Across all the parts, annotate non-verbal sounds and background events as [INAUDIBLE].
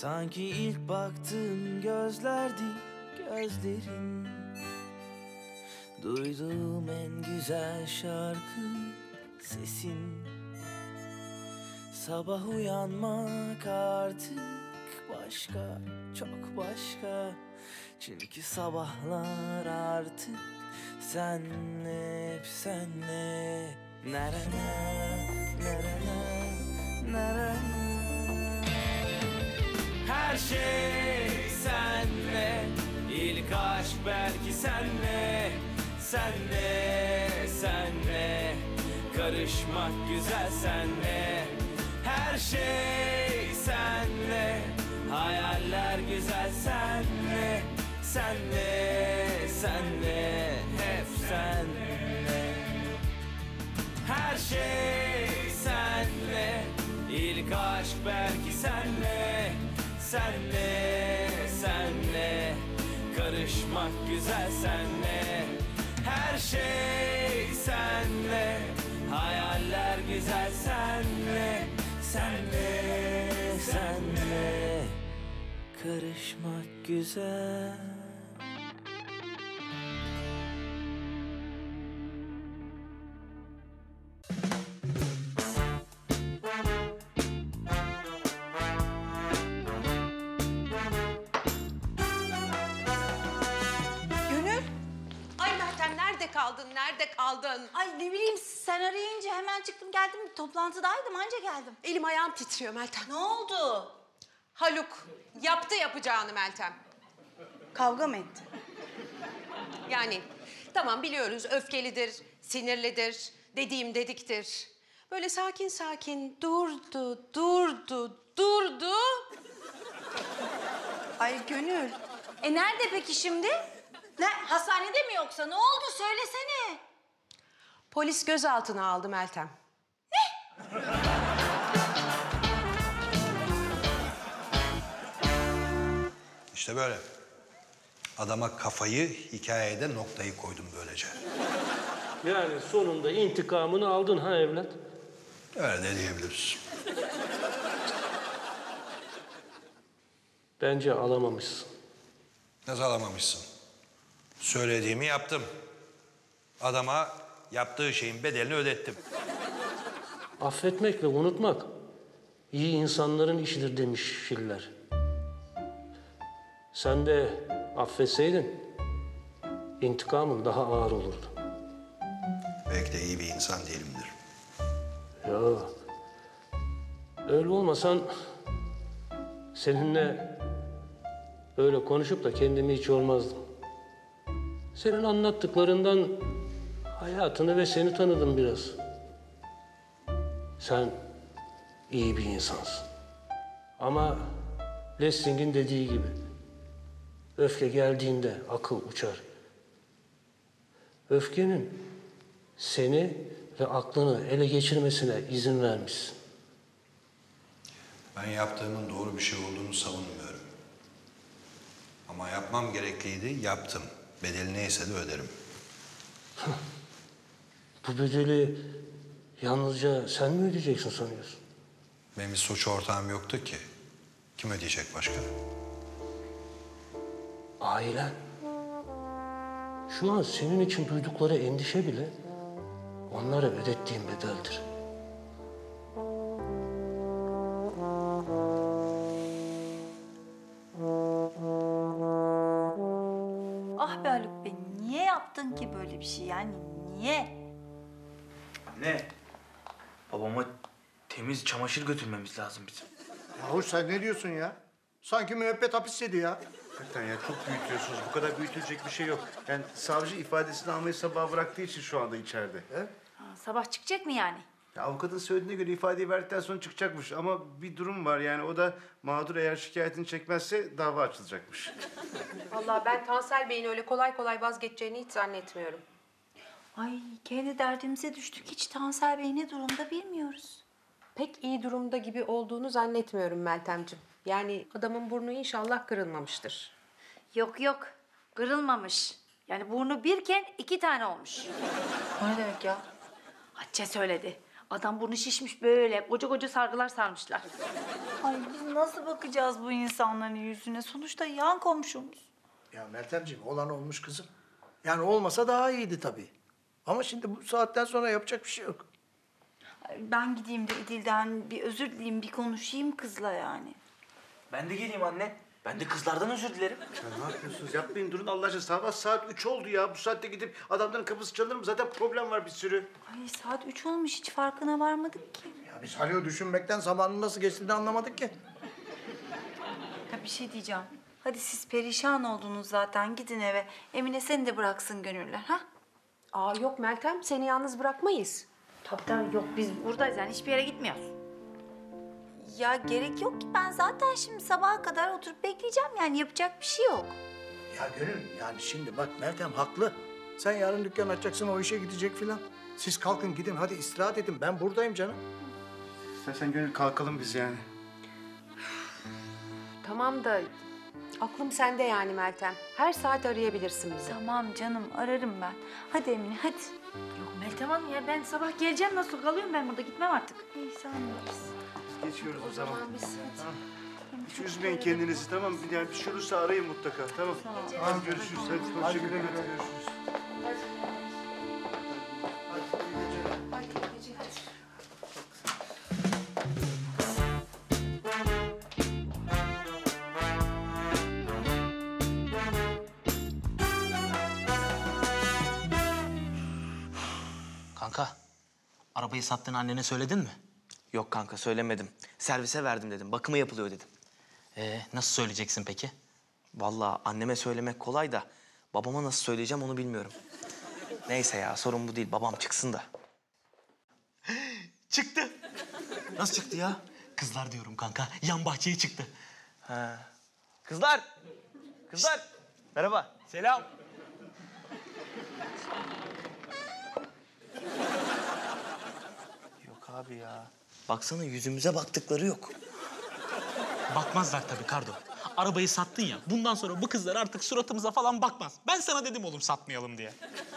Sanki ilk baktığım gözlerdi gözlerin. Duyduğum en güzel şarkı sesin. Sabah uyanmak artık başka, çok başka. Çünkü sabahlar artık senle, hep senle. Nerene, nerene, nerene Her şey senle İlk aşk belki senle. Senle, senle Karışmak güzel senle. Her şey senle Hayaller güzel senle. Senle, senle Hep senle. Her şey senle İlk aşk belki senle Senle, senle. Karışmak güzel senle. Her şey senle. Hayaller güzel senle. Senle, senle. Karışmak güzel Kaldın? Ay ne bileyim sen arayınca hemen çıktım geldim. Toplantıdaydım anca geldim. Elim ayağım titriyor Meltem. Ne oldu? Haluk yaptı yapacağını Meltem. Kavga mı etti? Yani tamam biliyoruz öfkelidir, sinirlidir, dediğim dediktir. Böyle sakin sakin durdu, durdu, durdu. Ay Gönül. E nerede peki şimdi? Ne hastanede mi yoksa? Ne oldu söylesene. Polis gözaltına aldı Meltem. İşte böyle. Adama kafayı, hikayede noktayı koydum böylece. Yani sonunda intikamını aldın ha evlat. Öyle de diyebiliriz. Bence alamamışsın. Nasıl alamamışsın? Söylediğimi yaptım. Adama yaptığı şeyin bedelini ödettim. Affetmek ve unutmak iyi insanların işidir demiş Şiller. Sen de affetseydin intikamın daha ağır olurdu. Belki de iyi bir insan değilimdir. Yok. Öyle olmasan seninle öyle konuşup da kendimi hiç olmazdım. Senin anlattıklarından hayatını ve seni tanıdım biraz. Sen iyi bir insansın. Ama Lessing'in dediği gibi öfke geldiğinde akıl uçar. Öfkenin seni ve aklını ele geçirmesine izin vermişsin. Ben yaptığımın doğru bir şey olduğunu savunmuyorum. Ama yapmam gerekliydi, yaptım. Bedeli neyse de öderim. [LAUGHS] Bu bedeli yalnızca sen mi ödeyeceksin sanıyorsun? Benim bir suç ortağım yoktu ki. Kim ödeyecek başka? Ailen. Şu an senin için duydukları endişe bile onlara ödettiğin bedeldir. Ah be Haluk be niye yaptın ki böyle bir şey yani niye? Ne? Babama temiz çamaşır götürmemiz lazım bizim. Yahu sen ne diyorsun ya? Sanki müebbet hapis yedi ya. Hakikaten ya çok büyütüyorsunuz. Bu kadar büyütülecek bir şey yok. Yani savcı ifadesini almayı sabaha bıraktığı için şu anda içeride. Ha, sabah çıkacak mı yani? Ya avukatın söylediğine göre ifadeyi verdikten sonra çıkacakmış. Ama bir durum var yani o da mağdur eğer şikayetini çekmezse dava açılacakmış. Vallahi ben Tansel Bey'in öyle kolay kolay vazgeçeceğini hiç zannetmiyorum. Ay kendi derdimize düştük. Hiç Tansel Bey ne durumda bilmiyoruz. Pek iyi durumda gibi olduğunu zannetmiyorum Meltemciğim. Yani adamın burnu inşallah kırılmamıştır. Yok yok kırılmamış. Yani burnu birken iki tane olmuş. O ne demek ya? Hatice söyledi. Adam burnu şişmiş böyle. Koca koca sargılar sarmışlar. Ay biz nasıl bakacağız bu insanların yüzüne? Sonuçta yan komşumuz. Ya Meltemciğim olan olmuş kızım. Yani olmasa daha iyiydi tabii. Ama şimdi bu saatten sonra yapacak bir şey yok. Ben gideyim de İdil'den bir özür dileyeyim, bir konuşayım kızla yani. Ben de geleyim anne. Ben de kızlardan özür dilerim. Ya ne yapıyorsunuz? Yapmayın durun Allah aşkına. Sabah saat 3 oldu ya. Bu saatte gidip adamların kapısı çalınır mı? Zaten problem var bir sürü. Ay saat üç olmuş hiç farkına varmadık ki. Ya biz Halil'i düşünmekten zamanın nasıl geçtiğini anlamadık ki. Ya bir şey diyeceğim. Hadi siz perişan oldunuz zaten gidin eve. Emine seni de bıraksın gönüller ha? Aa yok Meltem seni yalnız bırakmayız. Tabii tabii yok biz buradayız yani hiçbir yere gitmiyoruz. Ya gerek yok ki ben zaten şimdi sabaha kadar oturup bekleyeceğim yani yapacak bir şey yok. Ya Gönül yani şimdi bak Meltem haklı. Sen yarın dükkan açacaksın o işe gidecek filan. Siz kalkın gidin hadi istirahat edin ben buradayım canım. İstersen gönül kalkalım biz yani. Tamam da aklım sende yani Meltem. Her saat arayabilirsin bizi. Tamam canım ararım ben. Hadi Emine hadi. Yok Meltem Hanım ya ben sabah geleceğim nasıl kalıyorum ben burada gitmem artık. İyi sen bilirsin. Geçiyoruz o zaman. Tamam biz hadi. Hiç üzmeyin kendinizi tamam mı? Yani bir şey olursa arayın mutlaka tamam. Hadi görüşürüz. Hadi, Hadi hoşça güle kalın. güle görüşürüz. Kanka, arabayı sattığını annene söyledin mi? Yok kanka söylemedim. Servise verdim dedim. Bakımı yapılıyor dedim. Ee, nasıl söyleyeceksin peki? Vallahi anneme söylemek kolay da babama nasıl söyleyeceğim onu bilmiyorum. Neyse ya sorun bu değil. Babam çıksın da. [GASPS] çıktı. Nasıl çıktı ya? Kızlar diyorum kanka. Yan bahçeye çıktı. Ha. Kızlar! Kızlar! Merhaba. Selam. Abi ya. Baksana yüzümüze baktıkları yok. Bakmazlar tabii Kardo. Arabayı sattın ya. Bundan sonra bu kızlar artık suratımıza falan bakmaz. Ben sana dedim oğlum satmayalım diye.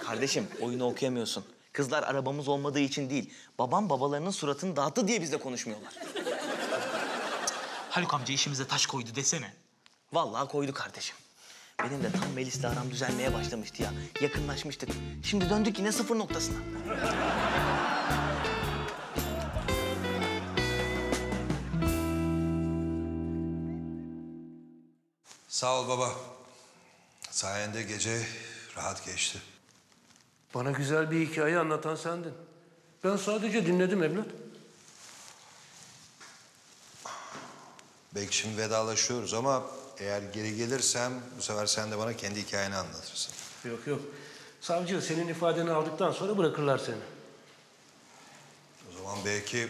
Kardeşim oyunu okuyamıyorsun. Kızlar arabamız olmadığı için değil. Babam babalarının suratını dağıttı diye bizle konuşmuyorlar. Haluk amca işimize taş koydu desene. Vallahi koydu kardeşim. Benim de tam Melis'le aram düzelmeye başlamıştı ya. Yakınlaşmıştık. Şimdi döndük yine sıfır noktasına. Sağ ol baba. Sayende gece rahat geçti. Bana güzel bir hikaye anlatan sendin. Ben sadece dinledim evlat. Belki şimdi vedalaşıyoruz ama eğer geri gelirsem bu sefer sen de bana kendi hikayeni anlatırsın. Yok yok. Savcı senin ifadeni aldıktan sonra bırakırlar seni. O zaman belki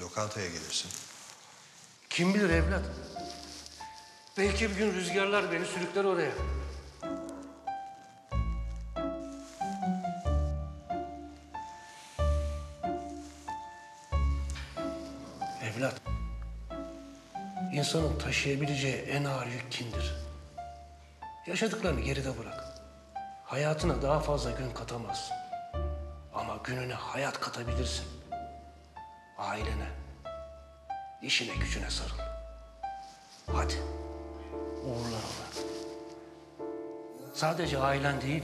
lokantaya gelirsin. Kim bilir evlat. Belki bir gün rüzgarlar beni sürükler oraya. Evlat. İnsanın taşıyabileceği en ağır yük kindir. Yaşadıklarını geride bırak. Hayatına daha fazla gün katamazsın. Ama gününe hayat katabilirsin. Ailene, işine gücüne sarıl. Hadi. Uğurlar ola. Sadece ailen değil,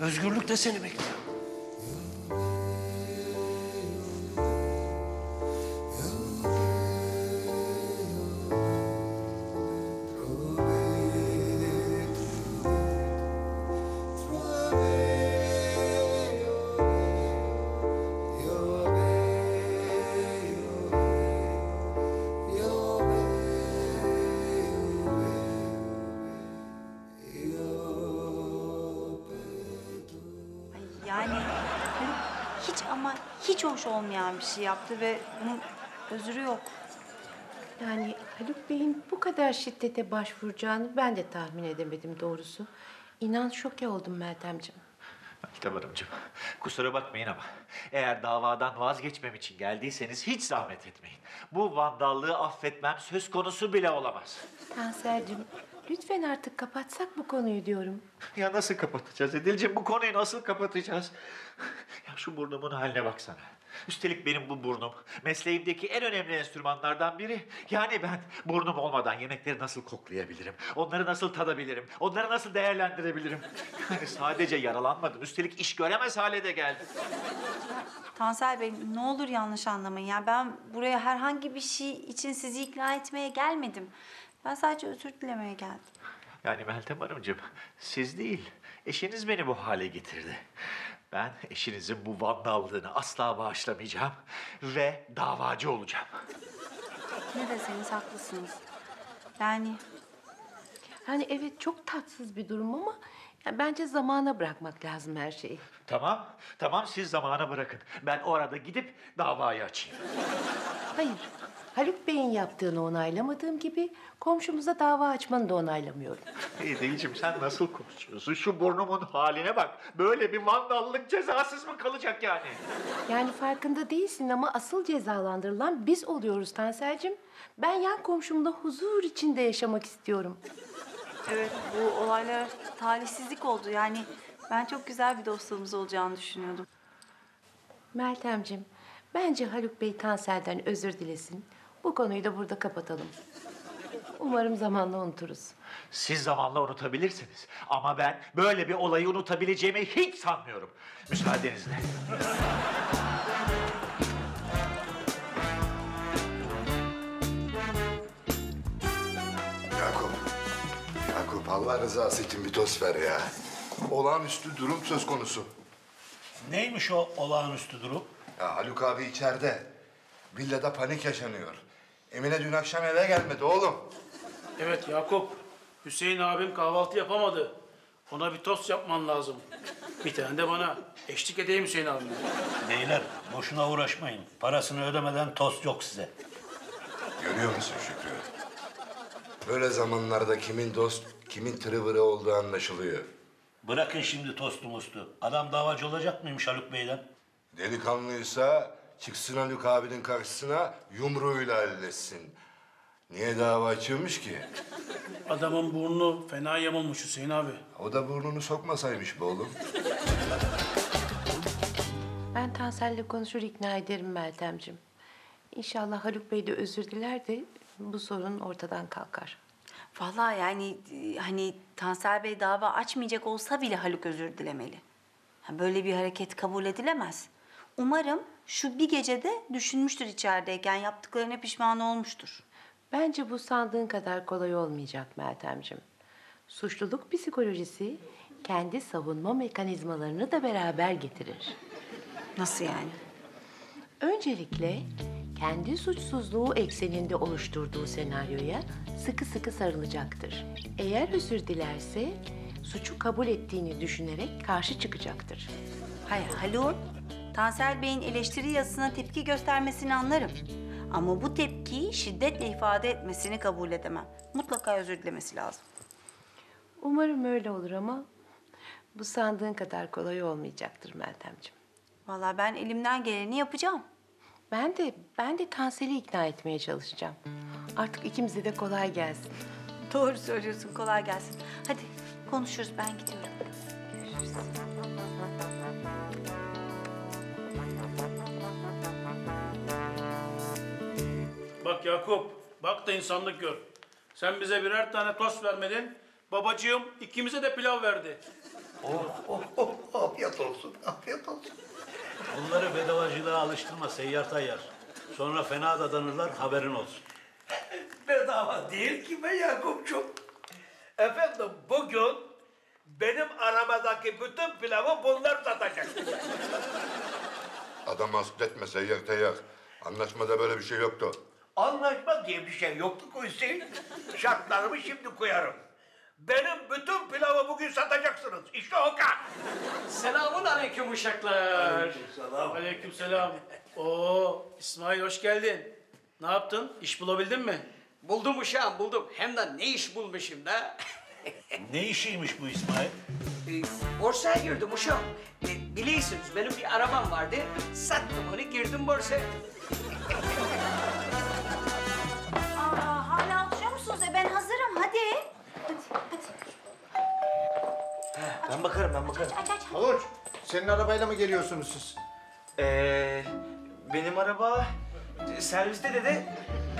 özgürlük de seni bekliyor. Olmayan bir şey yaptı ve bunun özrü yok. Yani Haluk Bey'in bu kadar şiddete başvuracağını ben de tahmin edemedim doğrusu. İnan şoke oldum Meltemciğim. Meltem Hanımcığım, kusura bakmayın ama eğer davadan vazgeçmem için geldiyseniz hiç zahmet etmeyin. Bu vandallığı affetmem söz konusu bile olamaz. Kansercim lütfen artık kapatsak bu konuyu diyorum. Ya nasıl kapatacağız Edil'ciğim? Bu konuyu nasıl kapatacağız? Ya şu burnumun haline baksana. Üstelik benim bu burnum mesleğimdeki en önemli enstrümanlardan biri. Yani ben burnum olmadan yemekleri nasıl koklayabilirim? Onları nasıl tadabilirim? Onları nasıl değerlendirebilirim? [LAUGHS] Yani sadece yaralanmadım. Üstelik iş göremez hale de geldim. Tansel Bey ne olur yanlış anlamayın. Ya ben buraya herhangi bir şey için sizi ikna etmeye gelmedim. Ben sadece özür dilemeye geldim. Yani Meltem Hanımcığım, siz değil, eşiniz beni bu hale getirdi. Ben eşinizin bu vandallığını asla bağışlamayacağım ve davacı olacağım. Ne deseniz haklısınız. Yani Yani evet çok tatsız bir durum ama ya bence zamana bırakmak lazım her şeyi. Tamam, tamam siz zamana bırakın. Ben o arada gidip davayı açayım. Hayır. Haluk Bey'in yaptığını onaylamadığım gibi komşumuza dava açmanı da onaylamıyorum. [LAUGHS] İyi değilcim sen nasıl konuşuyorsun? Şu burnumun haline bak. Böyle bir vandallık cezasız mı kalacak yani? Yani farkında değilsin ama asıl cezalandırılan biz oluyoruz Tansel'cim. Ben yan komşumla huzur içinde yaşamak istiyorum. evet bu olaylar talihsizlik oldu. Yani ben çok güzel bir dostluğumuz olacağını düşünüyordum. Meltemcim, bence Haluk Bey Tansel'den özür dilesin. Bu konuyu da burada kapatalım. Umarım zamanla unuturuz. Siz zamanla unutabilirsiniz. Ama ben böyle bir olayı unutabileceğimi hiç sanmıyorum. Müsaadenizle. Yakup. Yakup Allah rızası için bir toz ver ya. Olağanüstü durum söz konusu. Neymiş o olağanüstü durum? Ya Haluk abi içeride. Villada panik yaşanıyor. Emine dün akşam eve gelmedi oğlum. Evet Yakup. Hüseyin abim kahvaltı yapamadı. Ona bir tost yapman lazım. Bir tane de bana. Eşlik edeyim Hüseyin abime. Beyler boşuna uğraşmayın. Parasını ödemeden tost yok size. Görüyor musun Şükrü? Böyle zamanlarda kimin dost, kimin tırıvırı olduğu anlaşılıyor. Bırakın şimdi tostu mustu. Adam davacı olacak mıymış Haluk Bey'den? Delikanlıysa çıksın Haluk abinin karşısına yumruğuyla halletsin. Niye dava açıyormuş ki? Adamın burnu fena yamulmuş Hüseyin abi. O da burnunu sokmasaymış be oğlum. Ben Tansel'le konuşur ikna ederim Meltemcim. İnşallah Haluk Bey de özür diler de bu sorun ortadan kalkar. Vallahi yani e, hani Tansel Bey dava açmayacak olsa bile Haluk özür dilemeli. Ha, Böyle bir hareket kabul edilemez. Umarım şu bir gecede düşünmüştür içerideyken yaptıklarına pişman olmuştur. Bence bu sandığın kadar kolay olmayacak Meltemcim. Suçluluk psikolojisi kendi savunma mekanizmalarını da beraber getirir. Nasıl yani? Öncelikle kendi suçsuzluğu ekseninde oluşturduğu senaryoya sıkı sıkı sarılacaktır. Eğer özür dilerse suçu kabul ettiğini düşünerek karşı çıkacaktır. Hayır Haluk'un Tansel Bey'in eleştiri yazısına tepki göstermesini anlarım. Ama bu tepkiyi şiddetle ifade etmesini kabul edemem. Mutlaka özür dilemesi lazım. Umarım öyle olur ama bu sandığın kadar kolay olmayacaktır Meltemciğim. Vallahi ben elimden geleni yapacağım. Ben de ben de Tansel'i ikna etmeye çalışacağım. Artık ikimize de kolay gelsin. Doğru söylüyorsun. Kolay gelsin. Hadi konuşuruz. Ben gidiyorum. Görüşürüz. Bak Yakup, bak da insanlık gör. Sen bize birer tane tost vermedin. Babacığım ikimize de pilav verdi. Afiyet olsun, afiyet olsun. Bunları bedavacılığa alıştırma seyyar tayyar. Sonra fena dadanırlar haberin olsun. Bedava değil ki be Yakup'cum. Efendim bugün benim arabadaki bütün pilavı bunlar satacak. Adam hasretme seyyar teyyar. Anlaşmada böyle bir şey yoktu. Anlaşma diye bir şey yoktu ki Hüseyin. Şartlarımı şimdi koyarım. Benim bütün pilavı bugün satacaksınız. İşte o kadar. Selamun aleyküm uşaklar. Aleykümselam. Aleykümselam. Oo, İsmail hoş geldin. Ne yaptın? İş bulabildin mi? Buldum uşağım buldum. Hem de ne iş bulmuşum da. Ne işiymiş bu İsmail? Ee, borsaya girdim uşağım. Ee, biliyorsunuz benim bir arabam vardı. Sattım onu girdim borsaya. Bakarım. Aç, aç. Havuç, senin arabayla mı geliyorsunuz siz? Ee, Benim araba e, serviste dedi.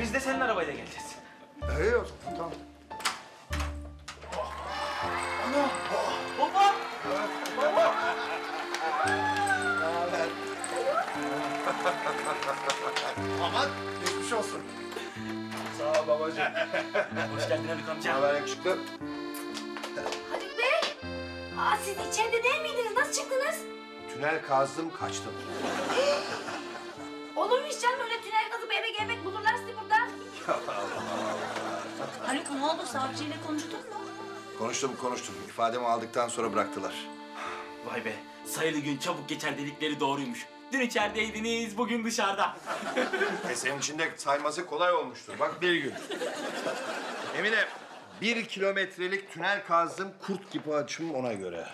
Biz de senin arabayla geleceğiz. İyi o zaman tamam. Baba! Baba! Aman geçmiş olsun. Sağ ol babacığım. Hoş geldin Haluk amca. Haber yakışıklı. Aa, siz içeride değil miydiniz? Nasıl çıktınız? Tünel kazdım kaçtım. [GASPS] Olur mu hiç canım öyle tünel kazıp eve gelmek bulurlar sizi buradan. [LAUGHS] Haluk ne oldu? Savcıyla konuştun mu? Konuştum konuştum. İfademi aldıktan sonra bıraktılar. [SIGHS] Vay be, sayılı gün çabuk geçer dedikleri doğruymuş. Dün içerideydiniz, bugün dışarıda. [LAUGHS] E senin için de sayması kolay olmuştur. Bak bir gün. Emine, bir kilometrelik tünel kazdım. Kurt gibi açım ona göre.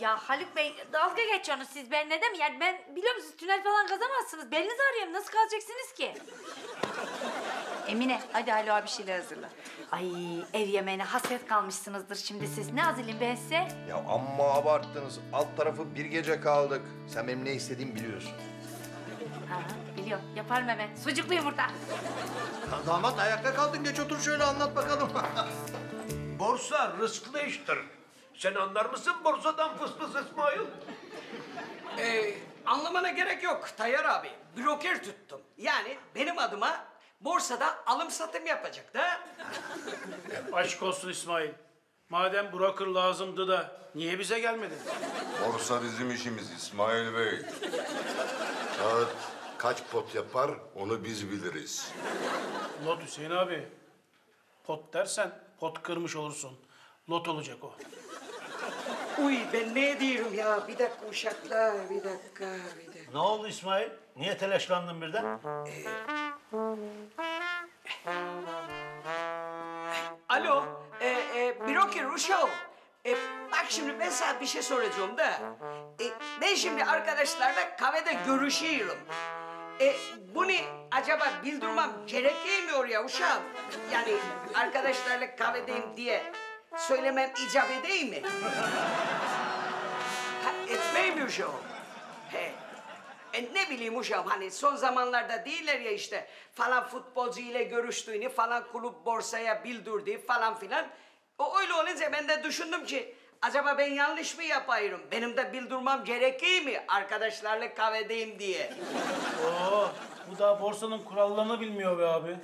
Ya Haluk Bey dalga geçiyorsunuz siz ben ne mi? Yani ben biliyorum siz tünel falan kazamazsınız. Belinizi arıyorum nasıl kazacaksınız ki? Emine hadi Haluk'a bir şeyler hazırla. Ay ev yemeğine hasret kalmışsınızdır şimdi siz. Ne hazırlayayım ben size? Ya amma abarttınız. Alt tarafı bir gece kaldık. Sen benim ne istediğimi biliyorsun. Ha, biliyorum yaparım hemen. Sucuklu yumurta. Ya damat ayakta kaldın geç otur şöyle anlat bakalım. [LAUGHS] Borsa rızklı iştir. Sen anlar mısın borsadan fıs fıs İsmail? Ee, anlamana gerek yok Tayyar abi. Broker tuttum. Yani benim adıma borsada alım satım yapacak da. [LAUGHS] Aşk olsun İsmail. Madem broker lazımdı da niye bize gelmedin? Borsa bizim işimiz İsmail Bey. Kağıt kaç pot yapar onu biz biliriz. Lot Hüseyin abi. Pot dersen pot kırmış olursun. Lot olacak o. Uy ben ne diyorum ya? Bir dakika uşaklar, bir dakika, bir dakika. Ne oldu İsmail? Niye telaşlandın birden? Alo, e, e, broker uşağım. E, bak şimdi ben sana bir şey soracağım da. E, ben şimdi arkadaşlarla kahvede görüşüyorum. E, bunu acaba bildirmem gerekiyor mu oraya uşağım? Yani arkadaşlarla kahvedeyim diye söylemem icap edeyim mi? Ha, etmeyeyim mi uşağım? He. E ne bileyim uşağım hani son zamanlarda değiller ya işte falan futbolcu ile görüştüğünü falan kulüp borsaya bildirdi falan filan. O öyle olunca ben de düşündüm ki acaba ben yanlış mı yapıyorum? Benim de bildirmem gerekiyor mi arkadaşlarla kahvedeyim diye. Oo, bu da borsanın kurallarını bilmiyor be abi.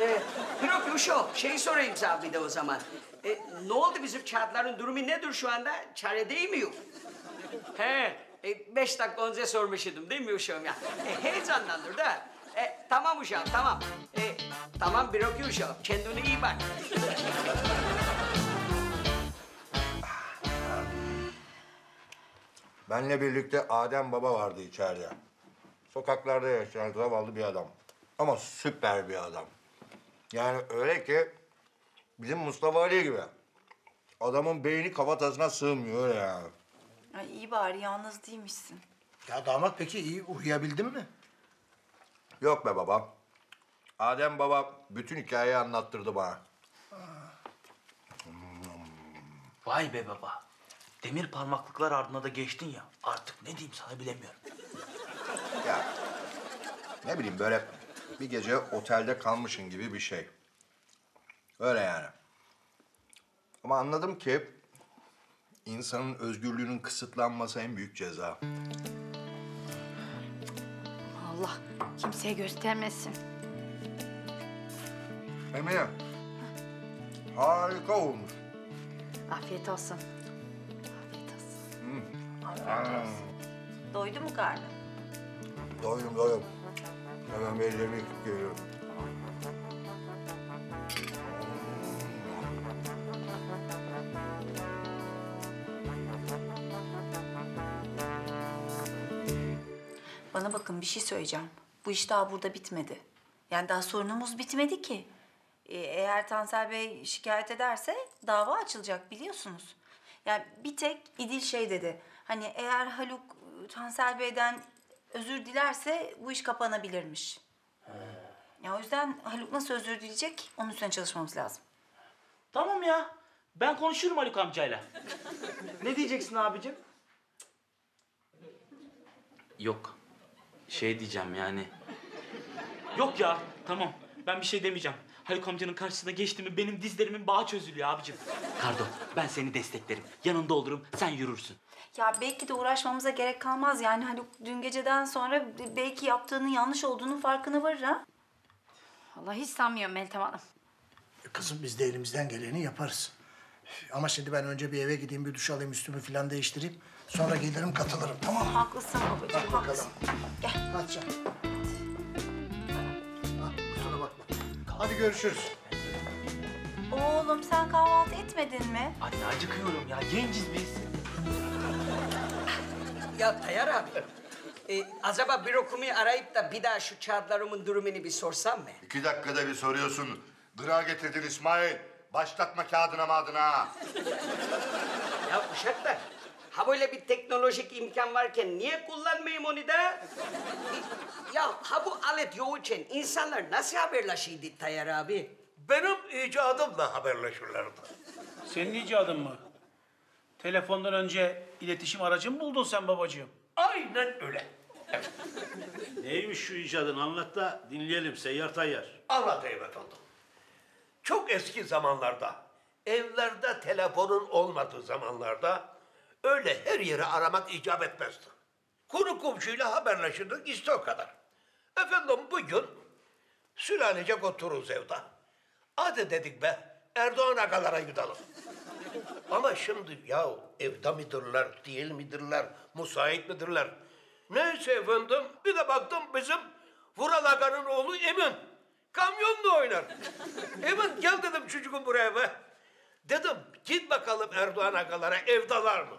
Evet. Yok uşağım şeyi sorayım sana bir de o zaman. E, ne oldu bizim kağıtların durumu nedir şu anda? Çare değil mi yok? He, e, beş dakika önce sormuştum değil mi uşağım ya? E, heyecanlandır da. E, tamam uşağım, tamam. E, tamam bir okey uşağım, kendine iyi bak. Benle birlikte Adem Baba vardı içeride. Sokaklarda yaşayan zavallı bir adam. Ama süper bir adam. Yani öyle ki bizim Mustafa Ali gibi. Adamın beyni kafatasına sığmıyor öyle yani. Ay iyi bari yalnız değilmişsin. Ya damat peki iyi uyuyabildin mi? Yok be baba. Adem Baba bütün hikayeyi anlattırdı bana. Vay be baba. Demir parmaklıklar ardına da geçtin ya. Artık ne diyeyim sana bilemiyorum. Ya ne bileyim böyle bir gece otelde kalmışın gibi bir şey. Öyle yani. Ama anladım ki insanın özgürlüğünün kısıtlanması en büyük ceza. Allah kimseye göstermesin. Emine. Harika olmuş. Afiyet olsun. Doydu mu karnın? Doydum doydum. Hemen bir ellerimi yıkayıp geliyorum. Bana bakın bir şey söyleyeceğim. Bu iş daha burada bitmedi. Yani daha sorunumuz bitmedi ki. Ee, eğer Tansel Bey şikayet ederse dava açılacak biliyorsunuz. Yani bir tek İdil şey dedi. Hani eğer Haluk Tansel Bey'den özür dilerse bu iş kapanabilirmiş. Ya o yüzden Haluk nasıl özür dileyecek onun üstüne çalışmamız lazım. Tamam ya. Ben konuşurum Haluk amcayla. [LAUGHS] ne diyeceksin abicim? Yok. Şey diyeceğim yani. Yok ya tamam ben bir şey demeyeceğim. Haluk amcanın karşısına geçti mi benim dizlerimin bağı çözülüyor abicim. Kardo ben seni desteklerim. Yanında olurum sen yürürsün. Ya belki de uğraşmamıza gerek kalmaz yani Haluk dün geceden sonra belki yaptığının yanlış olduğunun farkına varır ha. Vallahi hiç sanmıyorum Meltem Hanım. Kızım biz de elimizden geleni yaparız. Ama şimdi ben önce bir eve gideyim, bir duş alayım, üstümü falan değiştireyim. Sonra gelirim katılırım, tamam mı? Haklısın babacığım, Hadi bakalım. haklısın. Gel. Hadi canım. Ha, kusura bakma. Hadi görüşürüz. Oğlum sen kahvaltı etmedin mi? Anne acıkıyorum ya. Genciz biz. Ya Tayyar abi, e, acaba bürokumi arayıp da bir daha şu kağıtlarımın durumunu bir sorsam mı? İki dakikada bir soruyorsun. Gına getirdin İsmail. Başlatma kağıdına mağdına. ha. Ya uşaklar, ha böyle bir teknolojik imkan varken niye kullanmayayım onu da? ya ha bu alet yoğurken insanlar nasıl haberleşiydi Tayyar abi? Benim icadımla haberleşirlerdi. Senin icadın mı? Telefondan önce iletişim aracı mı buldun sen babacığım? Aynen öyle. Neymiş şu icadın anlat da dinleyelim Seyyar Tayyar. Anlatayım efendim. Çok eski zamanlarda, evlerde telefonun olmadığı zamanlarda öyle her yeri aramak icap etmezdi. Konu komşuyla haberleşirdik işte o kadar. Efendim bugün sülalecek otururuz evde. Hadi dedik be Erdoğan agalara gidelim. Ama şimdi ya evde midirler, değil midirler, müsait midirler? Neyse efendim bir de baktım bizim Vural Aga'nın oğlu Emin. Kamyonla oynar. [LAUGHS] Emin gel dedim çocuğum buraya be. Dedim git bakalım Erdoğan Agalara evdalar mı?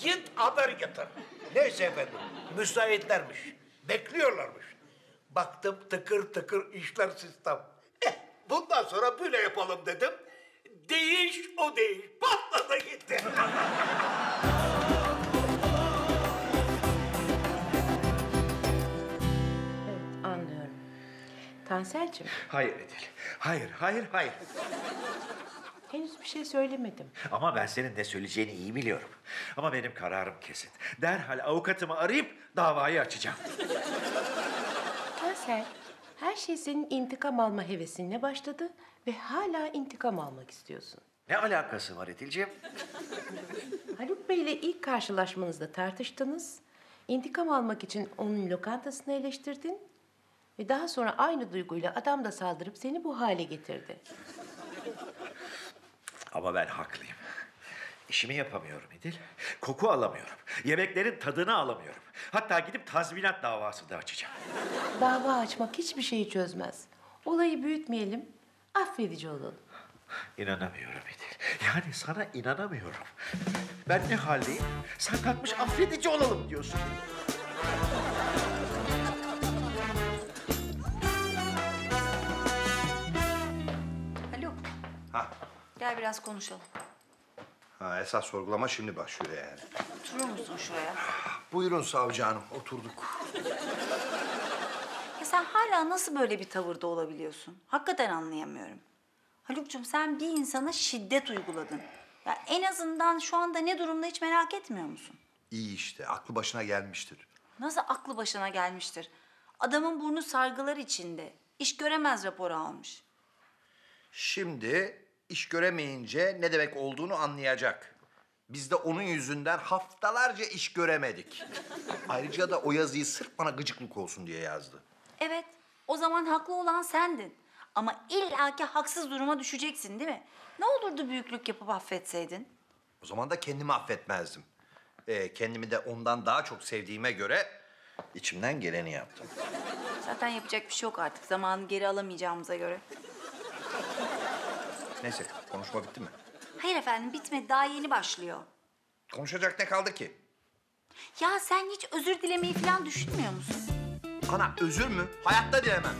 Git haber getir. Neyse efendim müsaitlermiş. Bekliyorlarmış. Baktım tıkır tıkır işler sistem. Eh bundan sonra böyle yapalım dedim. Değiş o değiş. Patladı gitti. Evet, anlıyorum. Tansel'cim, Hayır Edil. Hayır, hayır, hayır. henüz bir şey söylemedim. Ama ben senin ne söyleyeceğini iyi biliyorum. Ama benim kararım kesin. Derhal avukatımı arayıp davayı açacağım. Tansel, her şey senin intikam alma hevesinle başladı ve hala intikam almak istiyorsun. Ne alakası var Edil'ciğim? [LAUGHS] Haluk Bey ile ilk karşılaşmanızda tartıştınız. İntikam almak için onun lokantasını eleştirdin. Ve daha sonra aynı duyguyla adam da saldırıp seni bu hale getirdi. Ama ben haklıyım. İşimi yapamıyorum Edil. Koku alamıyorum. Yemeklerin tadını alamıyorum. Hatta gidip tazminat davası da açacağım. Dava açmak hiçbir şeyi çözmez. Olayı büyütmeyelim, affedici olalım. İnanamıyorum Edil. Yani sana inanamıyorum. Ben ne haldeyim? Sen kalkmış affedici olalım diyorsun. Haluk Ha, gel biraz konuşalım. ha esas sorgulama şimdi başlıyor yani. Oturur musun şuraya? Buyurun savcı hanım, oturduk. Ya sen hala nasıl böyle bir tavırda olabiliyorsun? Hakikaten anlayamıyorum. Haluk'cum sen bir insana şiddet uyguladın. Ya en azından şu anda ne durumda hiç merak etmiyor musun? İyi işte, aklı başına gelmiştir. Nasıl aklı başına gelmiştir? Adamın burnu sargılar içinde. İş göremez raporu almış. Şimdi iş göremeyince ne demek olduğunu anlayacak. Biz de onun yüzünden haftalarca iş göremedik. Ayrıca da o yazıyı sırf bana gıcıklık olsun diye yazdı. Evet, o zaman haklı olan sendin. Ama illaki haksız duruma düşeceksin değil mi? Ne olurdu büyüklük yapıp affetseydin? O zaman da kendimi affetmezdim. Ee, kendimi de ondan daha çok sevdiğime göre içimden geleni yaptım. Zaten yapacak bir şey yok artık. Zamanı geri alamayacağımıza göre. Neyse, konuşma bitti mi? Hayır efendim, bitmedi. Daha yeni başlıyor. Konuşacak ne kaldı ki? Ya sen hiç özür dilemeyi falan düşünmüyor musun? Ana özür mü? Hayatta dilemem.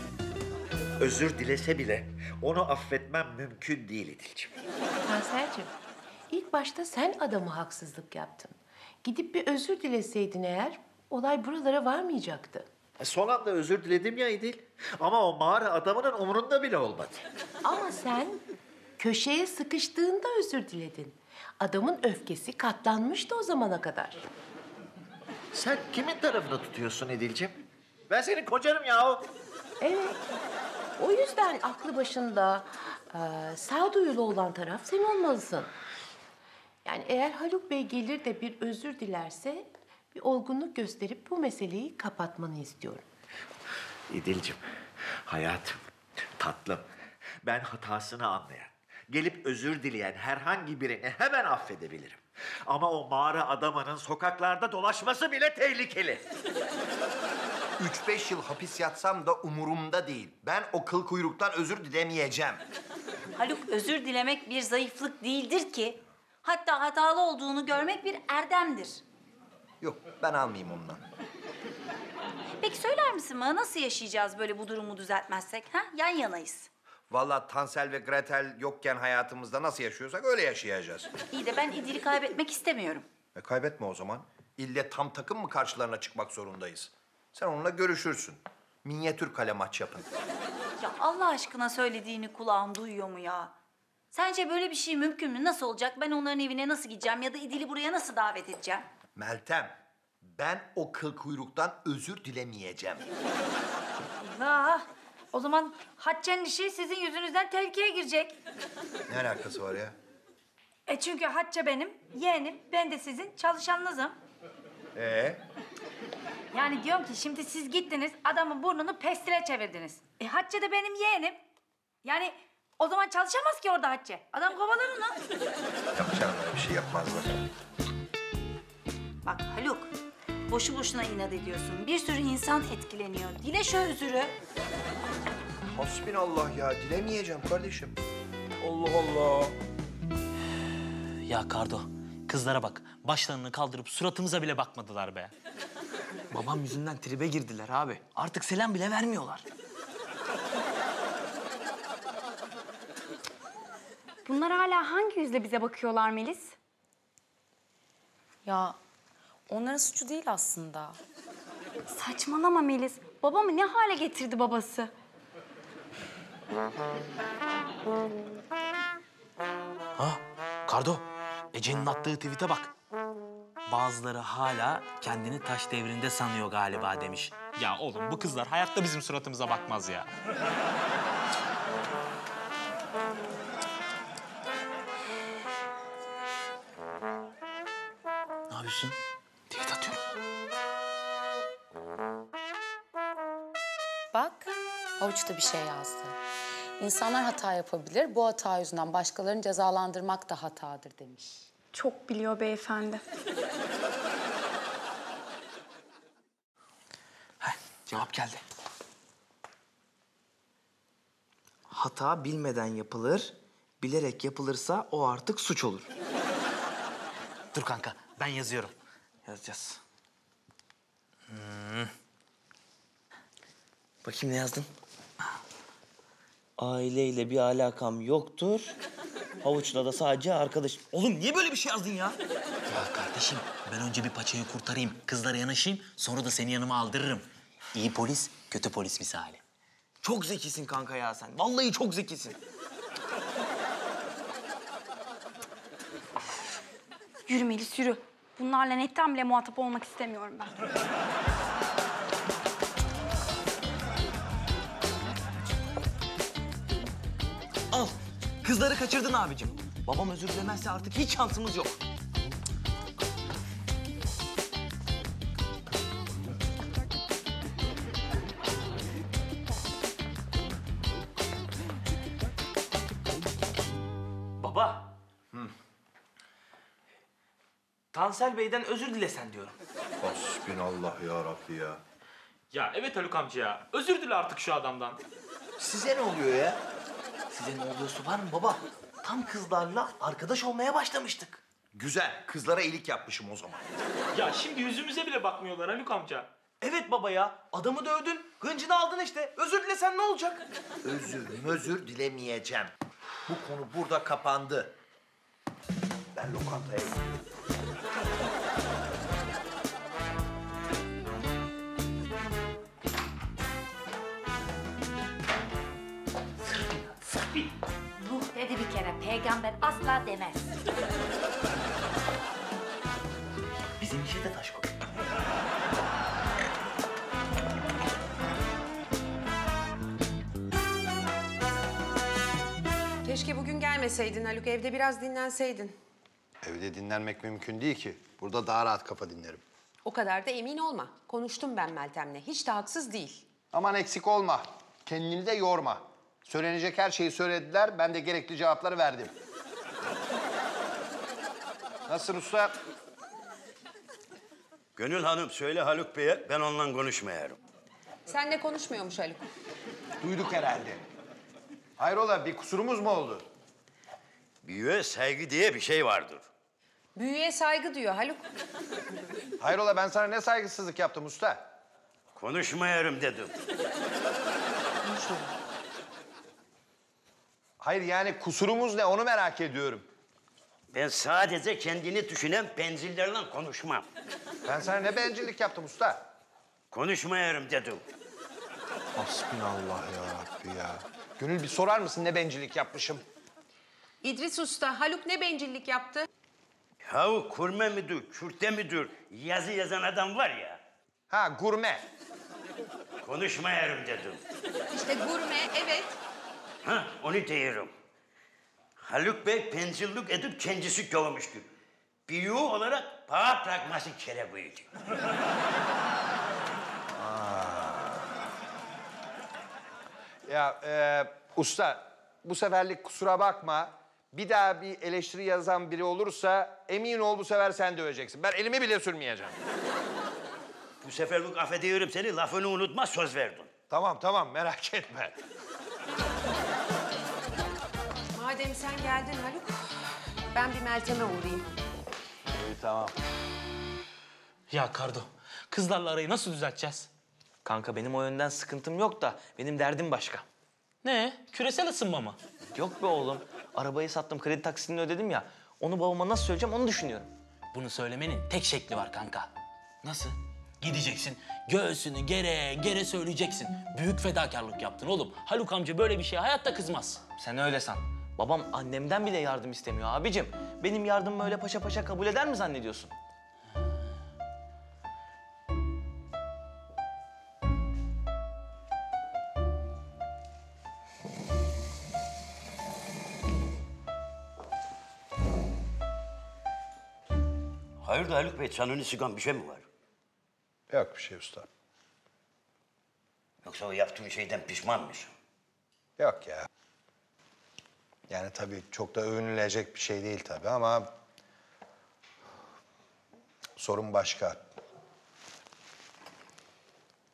Özür dilese bile onu affetmem mümkün değil Edil'ciğim. Tansel'cim, ilk başta sen adama haksızlık yaptın. Gidip bir özür dileseydin eğer, olay buralara varmayacaktı. E, Son anda özür diledim ya Edil. Ama o mağara adamının umurunda bile olmadı. Ama sen köşeye sıkıştığında özür diledin. Adamın öfkesi katlanmıştı o zamana kadar. Sen kimin tarafını tutuyorsun Edil'ciğim? Ben senin kocanım ya. Evet. O yüzden aklı başında e, sağduyulu olan taraf sen olmalısın. Yani eğer Haluk Bey gelir de bir özür dilerse bir olgunluk gösterip bu meseleyi kapatmanı istiyorum. İdil'cim, hayatım, tatlım. Ben hatasını anlayan, gelip özür dileyen herhangi birini hemen affedebilirim. Ama o mağara adamının sokaklarda dolaşması bile tehlikeli. 3-5 yıl hapis yatsam da umurumda değil. Ben o kıl kuyruktan özür dilemeyeceğim. Haluk özür dilemek bir zayıflık değildir ki. Hatta hatalı olduğunu görmek bir erdemdir. Yok ben almayayım ondan. Peki söyler misin bana nasıl yaşayacağız böyle bu durumu düzeltmezsek? Ha? Yan yanayız. Vallahi Tansel ve Gretel yokken hayatımızda nasıl yaşıyorsak öyle yaşayacağız. İyi de ben İdil'i kaybetmek istemiyorum. E kaybetme o zaman. İlle tam takım mı karşılarına çıkmak zorundayız? Sen onunla görüşürsün. Minyatür kale maç yapın. Ya Allah aşkına söylediğini kulağım duyuyor mu ya? Sence böyle bir şey mümkün mü? Nasıl olacak? Ben onların evine nasıl gideceğim ya da İdil'i buraya nasıl davet edeceğim? Meltem, ben o kıl kuyruktan özür dilemeyeceğim. Allah! O zaman Hatice'nin işi sizin yüzünüzden tehlikeye girecek. Ne alakası var ya? E çünkü Hatice benim yeğenim, ben de sizin çalışanınızım. Ee? Yani diyorum ki şimdi siz gittiniz adamın burnunu pestile çevirdiniz. E Hatice de benim yeğenim. Yani o zaman çalışamaz ki orada Hatice. Adam kovalar onu. Yok canım öyle bir şey yapmazlar. Bak Haluk, boşu boşuna inat ediyorsun. Bir sürü insan etkileniyor. Dile şu özürü. Hasbinallah ya dilemeyeceğim kardeşim. Allah Allah. [SIGHS] Ya Kardo, kızlara bak. Başlarını kaldırıp suratımıza bile bakmadılar be. Babam yüzünden tribe girdiler abi. Artık selam bile vermiyorlar. Bunlar hala hangi yüzle bize bakıyorlar Melis? Ya onların suçu değil aslında. Saçmalama Melis. Babamı ne hale getirdi babası? Ha, Kardo. Ece'nin attığı tweet'e bak. Bazıları hala kendini taş devrinde sanıyor galiba demiş. Ya oğlum bu kızlar hayatta bizim suratımıza bakmaz ya. Ne yapıyorsun? Tweet atıyorum. Bak Havuç da bir şey yazdı. İnsanlar hata yapabilir. Bu hata yüzünden başkalarını cezalandırmak da hatadır demiş. Çok biliyor beyefendi. Cevap geldi. Hata bilmeden yapılır, bilerek yapılırsa o artık suç olur. Dur kanka ben yazıyorum. Yazacağız. Hmm. Bakayım ne yazdın? Aileyle bir alakam yoktur. Havuçla da sadece arkadaş. Oğlum niye böyle bir şey yazdın ya? Ya kardeşim ben önce bir paçayı kurtarayım, kızlara yanaşayım. Sonra da seni yanıma aldırırım. İyi polis, kötü polis misali. Çok zekisin kanka ya sen. Vallahi çok zekisin. Yürü Melis yürü. Bunlarla netten bile muhatap olmak istemiyorum ben. Al. Kızları kaçırdın abicim. Babam özür dilemezse artık hiç şansımız yok. Tansel Bey'den özür dilesen diyorum. Hasbinallah ya Rabbi ya. Ya evet Haluk amca ya. Özür dile artık şu adamdan. Size ne oluyor ya? Size ne oluyorsa var mı baba? Tam kızlarla arkadaş olmaya başlamıştık. Güzel. Kızlara iyilik yapmışım o zaman. Ya şimdi yüzümüze bile bakmıyorlar Haluk amca. Evet baba ya. Adamı dövdün. Hıncını aldın işte. Özür dilesen ne olacak? Özür, özür dilemeyeceğim. Bu konu burada kapandı. Ben lokantaya gidiyorum. Ruh dedi bir kere, peygamber asla demez. Bizim işe de taş koy. Keşke bugün gelmeseydin Haluk, evde biraz dinlenseydin. Evde dinlenmek mümkün değil ki. Burada daha rahat kafa dinlerim. O kadar da emin olma. Konuştum ben Meltem'le. Hiç de haksız değil. Aman eksik olma. Kendini de yorma. Söylenecek her şeyi söylediler. Ben de gerekli cevapları verdim. Nasılsın usta? Gönül Hanım söyle Haluk Bey'e ben onunla konuşmayarım. Seninle konuşmuyormuş Haluk. Duyduk herhalde. Hayrola bir kusurumuz mu oldu? Büyüğe saygı diye bir şey vardır. Büyüye saygı diyor Haluk. Hayrola ben sana ne saygısızlık yaptım usta? Konuşmayarım dedim. Hayır yani kusurumuz ne onu merak ediyorum. Ben sadece kendini düşünen bencillerle konuşmam. Ben sana ne bencillik yaptım usta? Konuşmayarım dedim. Hasbinallah ya Rabbi ya. Gönül bir sorar mısın ne bencillik yapmışım? İdris Usta, Haluk ne bencillik yaptı? Yahu kurme müdür, kürte müdür, yazı yazan adam var ya. Ha gurme. Konuşmayarım dedim. İşte gurme, evet. Ha onu diyorum. Haluk Bey pencillik edip kendisi kovmuştur. Büyüğü olarak paha bırakması kere buydu. Ya e, usta bu seferlik kusura bakma. Bir daha bir eleştiri yazan biri olursa emin ol bu sefer sen döveceksin. Ben elimi bile sürmeyeceğim. Bu seferlik affediyorum seni, lafını unutma söz verdin. Tamam tamam merak etme. Madem sen geldin Haluk, ben bir Meltem'e uğrayayım. İyi tamam. Ya Kardo, kızlarla arayı nasıl düzelteceğiz? Kanka benim o yönden sıkıntım yok da benim derdim başka. Ne? Küresel ısınma mı? Yok be oğlum. Arabayı sattım, kredi taksidini ödedim ya. Onu babama nasıl söyleyeceğim onu düşünüyorum. Bunu söylemenin tek şekli var kanka. Nasıl? Gideceksin, göğsünü gere gere söyleyeceksin. Büyük fedakarlık yaptın oğlum. Haluk amca böyle bir şeye hayatta kızmaz. Sen öyle san. Babam annemden bile yardım istemiyor abicim. Benim yardımımı öyle paşa paşa kabul eder mi zannediyorsun? Hayırdır Haluk Bey, canını sıkan bir şey mi var? Yok bir şey usta. Yoksa o yaptığın şeyden pişman mısın? Yok ya. Yani tabii çok da övünülecek bir şey değil tabii ama... Sorun başka.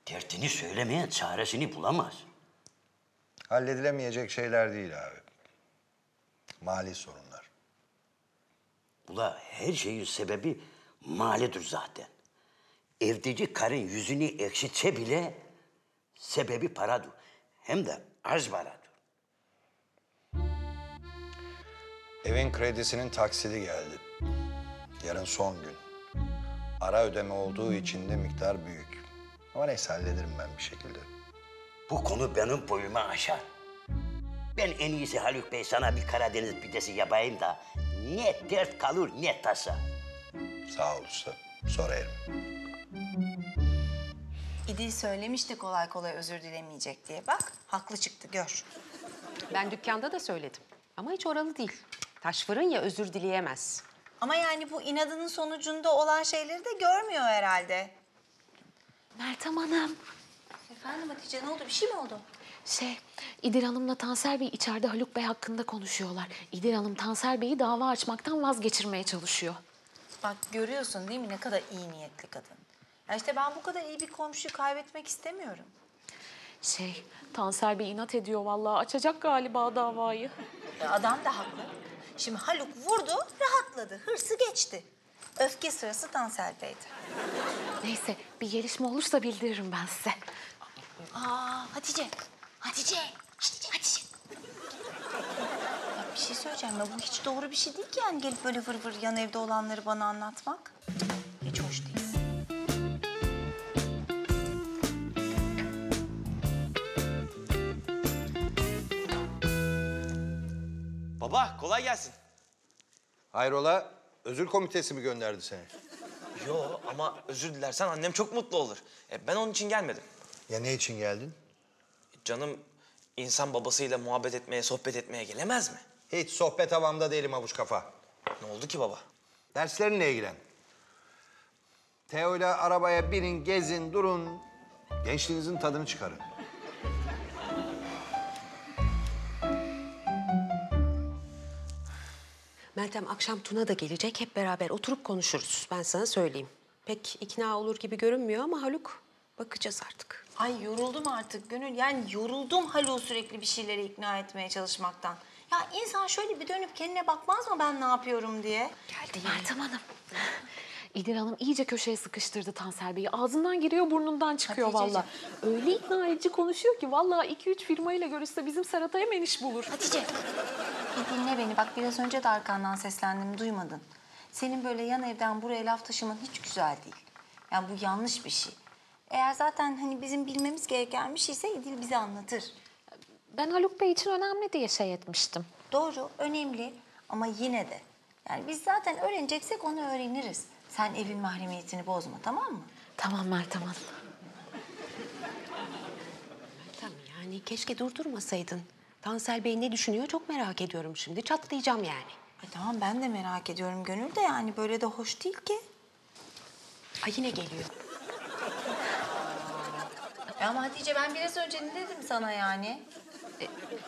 Derdini söylemeyen çaresini bulamaz. Halledilemeyecek şeyler değil abi. Mali sorunlar. Ula her şeyin sebebi malidir zaten. Evdeki karın yüzünü ekşitse bile sebebi paradır. Hem de az paradır. Evin kredisinin taksidi geldi. Yarın son gün. Ara ödeme olduğu için de miktar büyük. Ama neyse hallederim ben bir şekilde. Bu konu benim boyuma aşar. Ben en iyisi Haluk Bey sana bir Karadeniz pidesi yapayım da ne dert kalır ne tasa. Sağ ol usta. Sonra yerim. İdil söylemişti kolay kolay özür dilemeyecek diye. Bak haklı çıktı gör. Ben dükkanda da söyledim. Ama hiç oralı değil. Taş fırın ya özür dileyemez. Ama yani bu inadının sonucunda olan şeyleri de görmüyor herhalde. Meltem Hanım. Efendim Hatice ne oldu? Bir şey mi oldu? Şey, İdil Hanım'la Tanser Bey içeride Haluk Bey hakkında konuşuyorlar. İdil Hanım Tanser Bey'i dava açmaktan vazgeçirmeye çalışıyor. Bak görüyorsun değil mi ne kadar iyi niyetli kadın. Ya işte ben bu kadar iyi bir komşuyu kaybetmek istemiyorum. Şey, Tanser Bey inat ediyor vallahi. Açacak galiba davayı. Ya adam da haklı. Şimdi Haluk vurdu, rahatladı. Hırsı geçti. Öfke sırası Tansel Bey'de. Neyse, bir gelişme olursa bildiririm ben size. Aa Hatice, Hatice. Ya bir şey söyleyeceğim ya bu hiç doğru bir şey değil ki yani gelip böyle vır vır yan evde olanları bana anlatmak. Hiç hoş değil. Baba kolay gelsin. Hayrola özür komitesi mi gönderdi seni? Yo ama özür dilersen annem çok mutlu olur. E, ben onun için gelmedim. Ya ne için geldin? Canım insan babasıyla muhabbet etmeye, sohbet etmeye gelemez mi? Hiç sohbet havamda değilim avuç kafa. Ne oldu ki baba? Derslerinle ilgilen. Teo'yla arabaya binin, gezin, durun. Gençliğinizin tadını çıkarın. Meltem akşam Tuna da gelecek. Hep beraber oturup konuşuruz. Ben sana söyleyeyim. Pek ikna olur gibi görünmüyor ama Haluk bakacağız artık. Ay yoruldum artık Gönül. Yani yoruldum Haluk'u sürekli bir şeyleri ikna etmeye çalışmaktan. Ya insan şöyle bir dönüp kendine bakmaz mı ben ne yapıyorum diye? Geldi Meltem Hanım. [LAUGHS] İdil Hanım iyice köşeye sıkıştırdı Tansel Bey'i. Ağzından giriyor, burnundan çıkıyor Haticeciğim. vallahi. Öyle ikna edici konuşuyor ki vallahi iki üç firmayla görüşse bizim Serhat'a hemen iş bulur. Hatice. Bir dinle beni. Bak biraz önce de arkandan seslendim duymadın. Senin böyle yan evden buraya laf taşıman hiç güzel değil. Yani bu yanlış bir şey. Eğer zaten hani bizim bilmemiz gereken bir şeyse İdil bize anlatır. Ben Haluk Bey için önemli diye şey etmiştim. Doğru, önemli ama yine de. Yani biz zaten öğreneceksek onu öğreniriz. Sen evin mahremiyetini bozma tamam mı? Tamam Meltem Hanım. Meltem yani keşke durdurmasaydın. Tansel Bey ne düşünüyor çok merak ediyorum şimdi. Çatlayacağım yani. Ay tamam ben de merak ediyorum Gönül de yani böyle de hoş değil ki. Ay yine geliyor. Ya ama Hatice ben biraz önce ne dedim sana yani?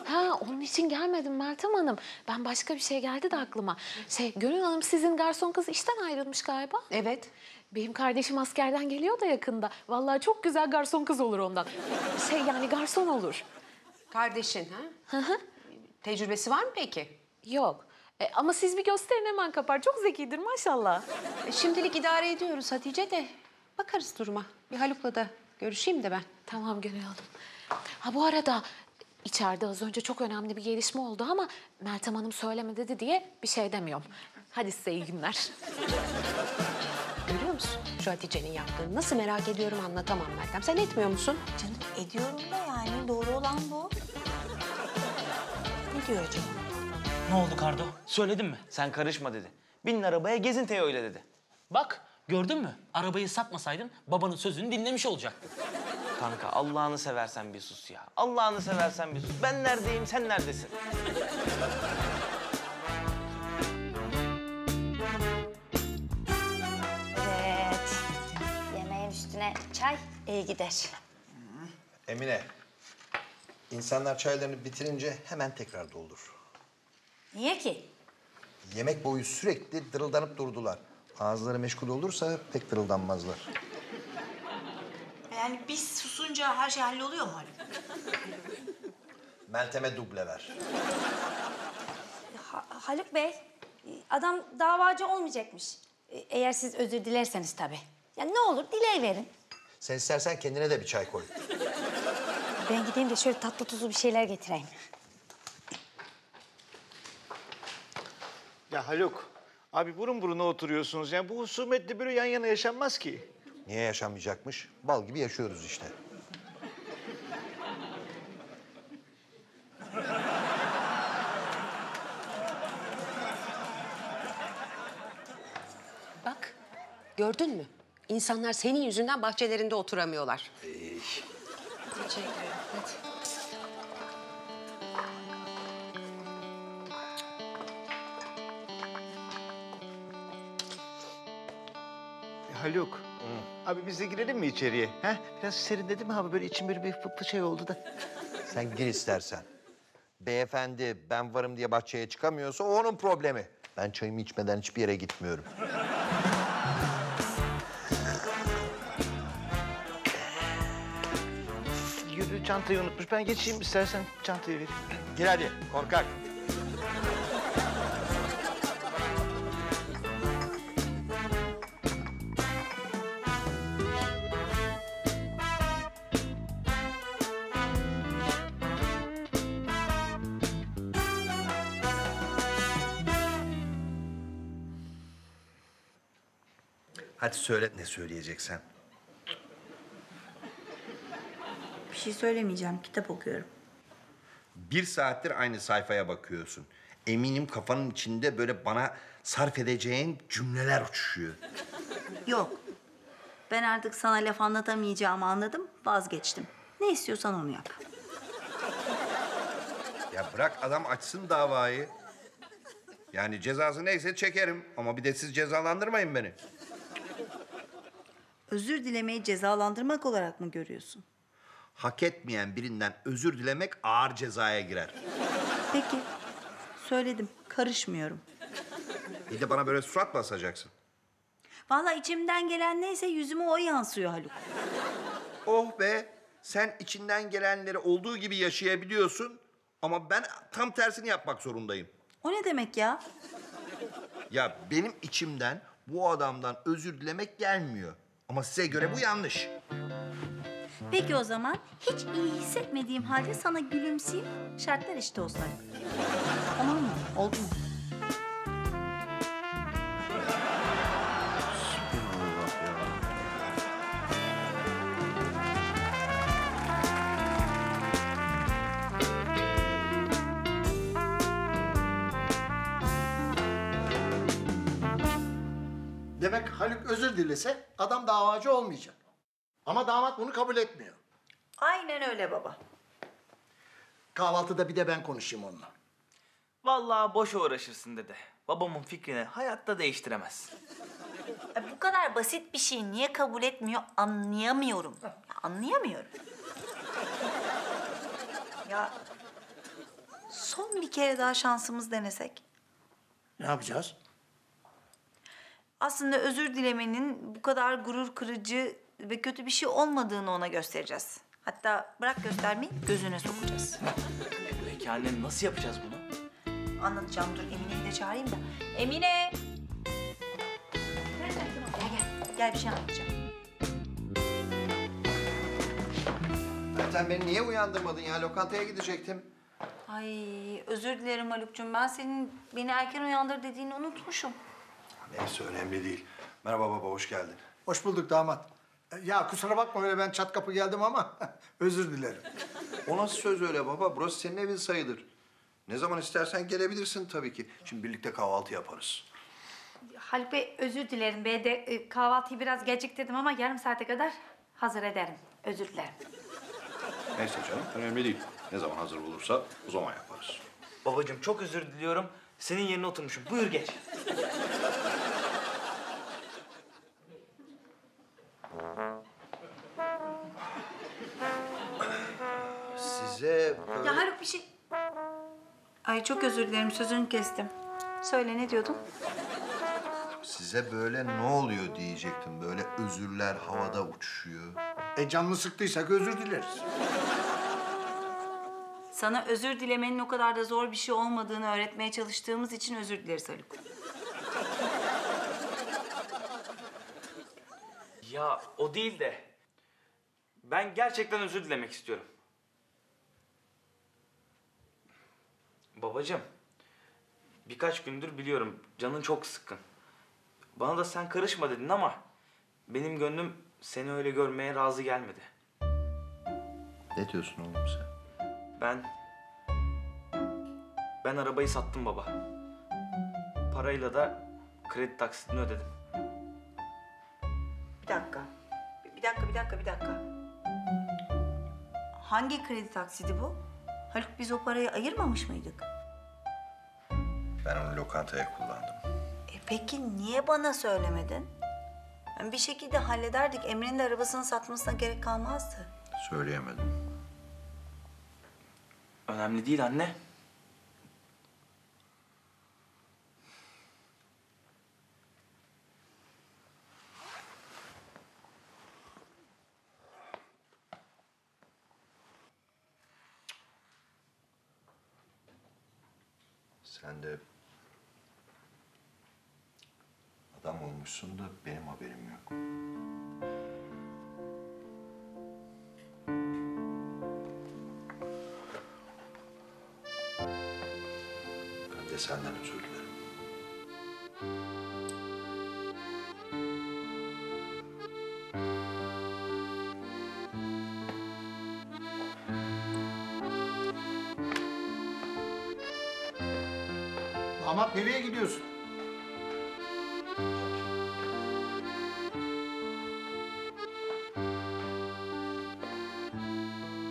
Ha onun için gelmedim Meltem Hanım. Ben başka bir şey geldi de aklıma. Şey Gönül Hanım sizin garson kız işten ayrılmış galiba. Evet. Benim kardeşim askerden geliyor da yakında. Vallahi çok güzel garson kız olur ondan. Şey yani garson olur. Kardeşin ha? Tecrübesi var mı peki? Yok. E, ama siz bir gösterin hemen kapar. Çok zekidir maşallah. E, şimdilik idare ediyoruz Hatice de. Bakarız duruma. Bir Haluk'la da görüşeyim de ben. Tamam Gönül Hanım. Ha bu arada içeride az önce çok önemli bir gelişme oldu ama Meltem Hanım söyleme dedi diye bir şey demiyorum. Hadi size iyi günler. Görüyor musun şu Hatice'nin yaptığını? Nasıl merak ediyorum anlatamam Meltem. Sen etmiyor musun? Canım ediyorum da yani doğru olan bu. Ne diyor acaba? Ne oldu Kardo? Söyledin mi? Sen karışma dedi. Binin arabaya gezin Teo'yla dedi. Bak gördün mü? Arabayı satmasaydın babanın sözünü dinlemiş olacaktın. Kanka Allah'ını seversen bir sus ya. Allah'ını seversen bir sus. Ben neredeyim sen neredesin? Evet. Yemeğin üstüne çay iyi gider. Emine, insanlar çaylarını bitirince hemen tekrar doldur. Niye ki? Yemek boyu sürekli dırıldanıp durdular. Ağızları meşgul olursa pek dırıldanmazlar. Yani biz susunca her şey halloluyor mu Haluk? Meltem'e duble ver. Ha- Haluk Bey, adam davacı olmayacakmış. E, Eğer siz özür dilerseniz tabii. Ya ne olur dileyiverin. Sen istersen kendine de bir çay koy. Ben gideyim de şöyle tatlı tuzlu bir şeyler getireyim. Ya Haluk, abi burun buruna oturuyorsunuz. Yani bu husumetle böyle yan yana yaşanmaz ki. Niye yaşanmayacakmış? Bal gibi yaşıyoruz işte. Bak gördün mü? İnsanlar senin yüzünden bahçelerinde oturamıyorlar. Teşekkür ederim. Haluk, abi biz de girelim mi içeriye? Ha? Biraz serinledi mi abi? Böyle içim böyle bir fıtı şey oldu da. Sen gir istersen. Beyefendi ben varım diye bahçeye çıkamıyorsa o onun problemi. Ben çayımı içmeden hiçbir yere gitmiyorum. Yürü çantayı unutmuş. Ben geçeyim istersen çantayı vereyim. Gir hadi korkak. Söyle ne söyleyeceksen. Bir şey söylemeyeceğim. Kitap okuyorum. Bir saattir aynı sayfaya bakıyorsun. Eminim kafanın içinde böyle bana sarf edeceğin cümleler uçuşuyor. Yok. Ben artık sana laf anlatamayacağımı anladım. Vazgeçtim. Ne istiyorsan onu yap. Ya bırak adam açsın davayı. Yani cezası neyse çekerim ama bir de siz cezalandırmayın beni. Özür dilemeyi cezalandırmak olarak mı görüyorsun? Hak etmeyen birinden özür dilemek ağır cezaya girer. Peki. Söyledim. Karışmıyorum. Bir de bana böyle surat basacaksın. Vallahi içimden gelen neyse yüzüme o yansıyor Haluk. Oh be! Sen içinden gelenleri olduğu gibi yaşayabiliyorsun ama ben tam tersini yapmak zorundayım. O ne demek ya? Ya benim içimden bu adamdan özür dilemek gelmiyor. Ama size göre bu yanlış. Peki o zaman hiç iyi hissetmediğim halde sana gülümseyeyim. Şartlar eşit olsun Haluk. Tamam mı? Oldu mu? Özür dilese adam davacı olmayacak. Ama damat bunu kabul etmiyor. Aynen öyle baba. Kahvaltıda bir de ben konuşayım onunla. Vallahi boş uğraşırsın dede. Babamın fikrini hayatta değiştiremez. E, Bu kadar basit bir şeyi niye kabul etmiyor anlayamıyorum. Ya, anlayamıyorum. ya son bir kere daha şansımız denesek. Ne yapacağız? Aslında özür dilemenin bu kadar gurur kırıcı ve kötü bir şey olmadığını ona göstereceğiz. Hatta bırak göstermeyi gözüne sokacağız. Peki annem nasıl yapacağız bunu? Anlatacağım dur Emine'yi de çağırayım da. Emine! Gel gel. Gel bir şey anlatacağım. Meltem beni niye uyandırmadın ya? Lokantaya gidecektim. Ay özür dilerim Haluk'cum. Ben senin beni erken uyandır dediğini unutmuşum. Neyse önemli değil. Merhaba baba, hoş geldin. Hoş bulduk damat. E, Ya kusura bakma öyle ben çat kapı geldim ama [LAUGHS] özür dilerim. O nasıl söz öyle baba? Burası senin evin sayılır. Ne zaman istersen gelebilirsin tabii ki. Şimdi birlikte kahvaltı yaparız. Haluk Bey özür dilerim. Ben de e, kahvaltıyı biraz geciktirdim ama yarım saate kadar hazır ederim. Özür dilerim. Neyse canım, önemli değil. Ne zaman hazır olursa o zaman yaparız. Babacığım çok özür diliyorum. Senin yerine oturmuşum. Buyur geç. Size Ya Haluk bir şey... Ay çok özür dilerim sözünü kestim. Söyle ne diyordun? size böyle ne oluyor diyecektim. Böyle özürler havada uçuşuyor. E canını sıktıysak özür dileriz. Sana özür dilemenin o kadar da zor bir şey olmadığını öğretmeye çalıştığımız için özür dileriz Haluk. Ya o değil de ben gerçekten özür dilemek istiyorum. Babacığım, birkaç gündür biliyorum canın çok sıkkın. Bana da sen karışma dedin ama benim gönlüm seni öyle görmeye razı gelmedi. Ne diyorsun oğlum sen? Ben ben arabayı sattım baba. Parayla da kredi taksitini ödedim. Bir dakika. Bir dakika, bir dakika, bir dakika. Hangi kredi taksidi bu? Haluk biz o parayı ayırmamış mıydık? Ben onu lokantaya kullandım. E peki niye bana söylemedin? Yani bir şekilde hallederdik. Emre'nin de arabasını satmasına gerek kalmazdı. Söyleyemedim. Önemli değil anne. Damat nereye gidiyorsun?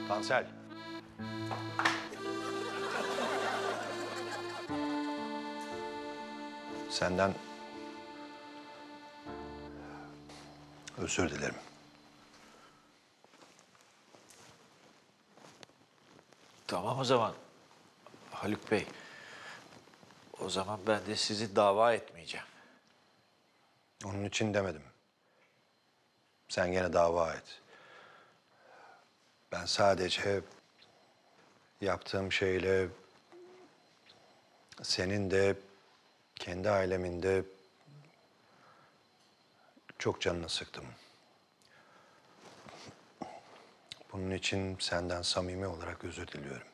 Tansel. senden özür dilerim. Tamam o zaman Haluk Bey. O zaman ben de sizi dava etmeyeceğim. Onun için demedim. Sen gene dava et. Ben sadece yaptığım şeyle senin de kendi ailemin de çok canını sıktım. Bunun için senden samimi olarak özür diliyorum.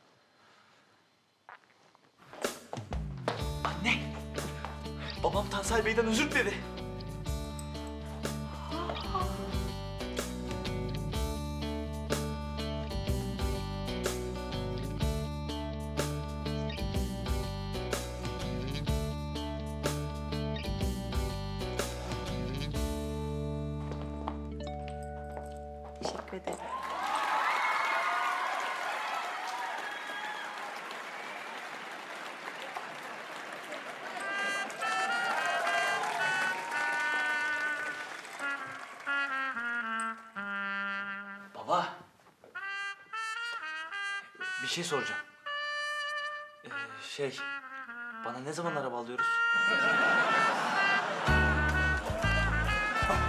Babam Tansel Bey'den özür diledi. Şey soracağım. Ee, şey, bana ne zaman araba alıyoruz? [LAUGHS]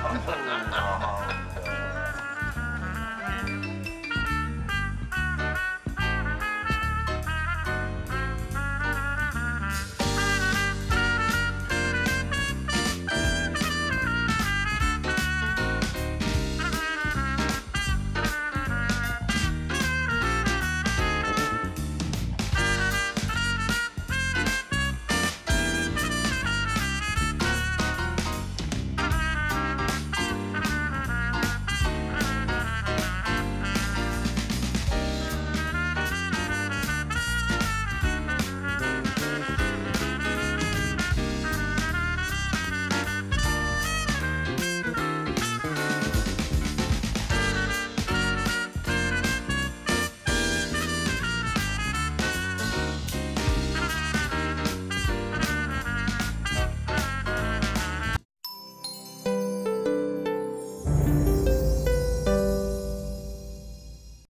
Allah.